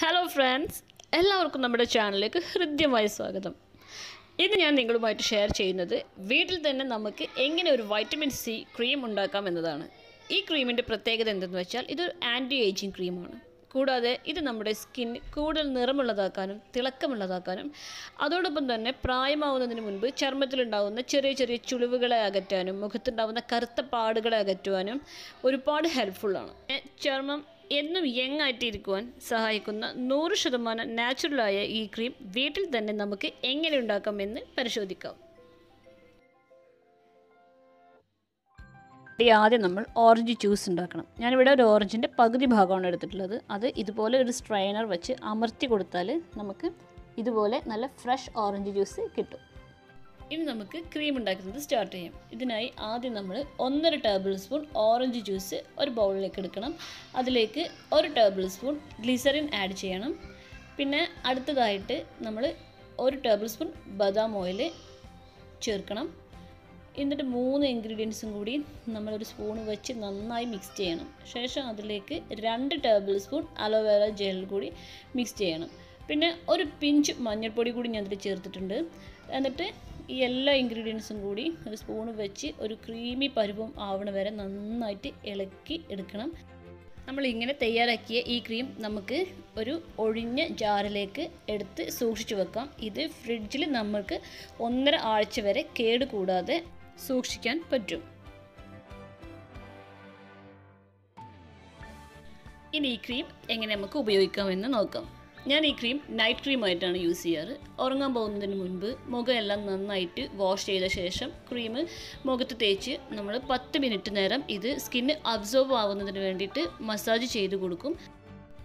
Hello friends എല്ലാവർക്കും നമ്മുടെ ചാനലിലേക്ക് ഹൃദ്യമായ സ്വാഗതം. ഇന്ന് ഞാൻ നിങ്ങളുമായിട്ട് ഷെയർ ചെയ്യുന്നത് വീട്ടിൽ തന്നെ നമുക്ക് എങ്ങനെ ഒരു വൈറ്റമിൻ സി ക്രീം ഉണ്ടാക്കാം എന്നതാണ്. ഈ ക്രീമിന്റെ പ്രത്യേകത എന്തെന്ന് വെച്ചാൽ ഇതൊരു ആന്റി ഏജിങ് ക്രീമാണ് കൂടാതെ ഇത് നമ്മുടെ സ്കിൻ കൂടുതൽ നിറമുള്ളതാക്കാനും തിളക്കമുള്ളതാക്കാനും അതോടൊപ്പം തന്നെ പ്രായമാവുന്നതിന് മുൻപ് ചർമ്മത്തിലുണ്ടാകുന്ന ചെറിയ ചെറിയ ചുളിവുകളെ അകറ്റാനും മുഖത്തുണ്ടാകുന്ന കറുത്ത പാടുകളെ അകറ്റുവാനും ഒരുപാട് ഹെൽപ്ഫുള്ളാണ് ചർമ്മം എന്നും യങ് ആയിട്ടിരിക്കുവാൻ സഹായിക്കുന്ന നൂറ് ശതമാനം നാച്ചുറലായ ഈ ക്രീം വീട്ടിൽ തന്നെ നമുക്ക് എങ്ങനെ ഉണ്ടാക്കാമെന്ന് പരിശോധിക്കാം. ആദ്യം നമ്മൾ ഓറഞ്ച് ജ്യൂസ് ഉണ്ടാക്കണം. ഞാനിവിടെ ഒരു ഓറഞ്ചിന്റെ പകുതി ഭാഗമാണ് എടുത്തിട്ടുള്ളത്. അത് ഇതുപോലെ ഒരു സ്ട്രെയിനർ വെച്ച് അമർത്തി കൊടുത്താൽ നമുക്ക് ഇതുപോലെ നല്ല ഫ്രഷ് ഓറഞ്ച് ജ്യൂസ് കിട്ടും. ഇനി നമുക്ക് ക്രീം ഉണ്ടാക്കുന്നത് സ്റ്റാർട്ട് ചെയ്യാം. ഇതിനായി ആദ്യം നമ്മൾ ഒന്നര ടേബിൾ സ്പൂൺ ഓറഞ്ച് ജ്യൂസ് ഒരു ബൗളിലേക്ക് എടുക്കണം. അതിലേക്ക് ഒരു ടേബിൾ സ്പൂൺ ഗ്ലിസറിൻ ആഡ് ചെയ്യണം. പിന്നെ അടുത്തതായിട്ട് നമ്മൾ ഒരു ടേബിൾ സ്പൂൺ ബദാം ഓയിൽ ചേർക്കണം. എന്നിട്ട് മൂന്ന് ഇൻഗ്രീഡിയൻസും കൂടി നമ്മളൊരു സ്പൂൺ വെച്ച് നന്നായി മിക്സ് ചെയ്യണം. ശേഷം അതിലേക്ക് രണ്ട് ടേബിൾ സ്പൂൺ അലോവേറ ജെൽ കൂടി മിക്സ് ചെയ്യണം. പിന്നെ ഒരു പിഞ്ച് മഞ്ഞൾപ്പൊടി കൂടി ഞാൻ അതിൽ ചേർത്തിട്ടുണ്ട്. എന്നിട്ട് ഈ എല്ലാ ഇൻഗ്രീഡിയൻസും കൂടി ഒരു സ്പൂൺ വെച്ച് ഒരു ക്രീമി പരുവം ആവണ വരെ നന്നായിട്ട് ഇളക്കി എടുക്കണം. നമ്മൾ ഇങ്ങനെ തയ്യാറാക്കിയ ഈ ക്രീം നമുക്ക് ഒരു ഒഴിഞ്ഞ ജാറിലേക്ക് എടുത്ത് സൂക്ഷിച്ചു വെക്കാം. ഇത് ഫ്രിഡ്ജിൽ നമുക്ക് ഒന്നര ആഴ്ച വരെ കേട് കൂടാതെ സൂക്ഷിക്കാൻ പറ്റും. ഇനി ഈ ക്രീം എങ്ങനെ നമുക്ക് ഉപയോഗിക്കാമെന്ന് നോക്കാം. ഞാൻ ഈ ക്രീം നൈറ്റ് ക്രീമായിട്ടാണ് യൂസ് ചെയ്യാറ്. ഉറങ്ങാൻ പോകുന്നതിന് മുൻപ് മുഖമെല്ലാം നന്നായിട്ട് വാഷ് ചെയ്ത ശേഷം ക്രീം മുഖത്ത് തേച്ച് നമ്മൾ പത്ത് മിനിറ്റ് നേരം ഇത് സ്കിന്ന് അബ്സോർബ് ആവുന്നതിന് വേണ്ടിയിട്ട് മസാജ് ചെയ്ത് കൊടുക്കും.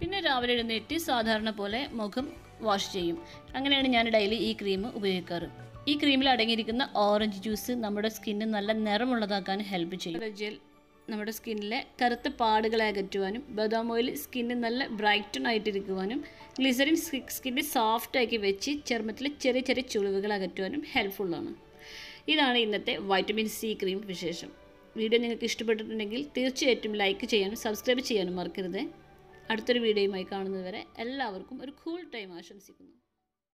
പിന്നെ രാവിലെ എഴുന്നേറ്റ് സാധാരണ പോലെ മുഖം വാഷ് ചെയ്യും. അങ്ങനെയാണ് ഞാൻ ഡെയിലി ഈ ക്രീം ഉപയോഗിക്കാറ്. ഈ ക്രീമിൽ അടങ്ങിയിരിക്കുന്ന ഓറഞ്ച് ജ്യൂസ് നമ്മുടെ സ്കിന്ന് നല്ല നിറമുള്ളതാക്കാൻ ഹെൽപ്പ് ചെയ്യും. ജെൽ നമ്മുടെ സ്കിന്നിലെ കറുത്ത പാടുകളെ അകറ്റുവാനും ബദാം ഓയിൽ സ്കിന്ന് നല്ല ബ്രൈറ്റൺ ആയിട്ടിരിക്കുവാനും ഗ്ലിസറിൻ സ്കിന്നെ സോഫ്റ്റാക്കി വെച്ച് ചർമ്മത്തിലെ ചെറിയ ചെറിയ ചുളിവുകൾ അകറ്റുവാനും ഹെൽപ്ഫുള്ളാണ് ഇതാണ് ഇന്നത്തെ വൈറ്റമിൻ സി ക്രീം വിശേഷം. വീഡിയോ നിങ്ങൾക്ക് ഇഷ്ടപ്പെട്ടിട്ടുണ്ടെങ്കിൽ തീർച്ചയായിട്ടും ലൈക്ക് ചെയ്യാനും സബ്സ്ക്രൈബ് ചെയ്യാനും മറക്കരുത്. അടുത്തൊരു വീഡിയോയുമായി കാണുന്നതുവരെ എല്ലാവർക്കും ഒരു കൂൾ ടൈം ആശംസിക്കുന്നു.